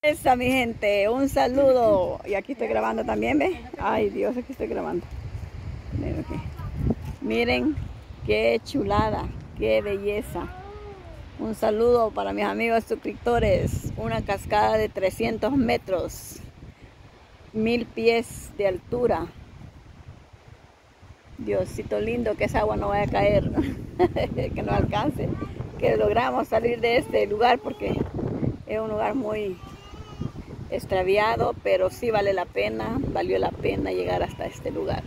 Esa mi gente, un saludo. Y aquí estoy grabando también, ¿ve? Ay Dios, aquí estoy grabando. Miren qué chulada, qué belleza. Un saludo para mis amigos suscriptores. Una cascada de 300 metros, mil pies de altura. Diosito lindo, que esa agua no vaya a caer, que no alcance, que logramos salir de este lugar porque es un lugar muy extraviado, pero sí vale la pena, valió la pena llegar hasta este lugar.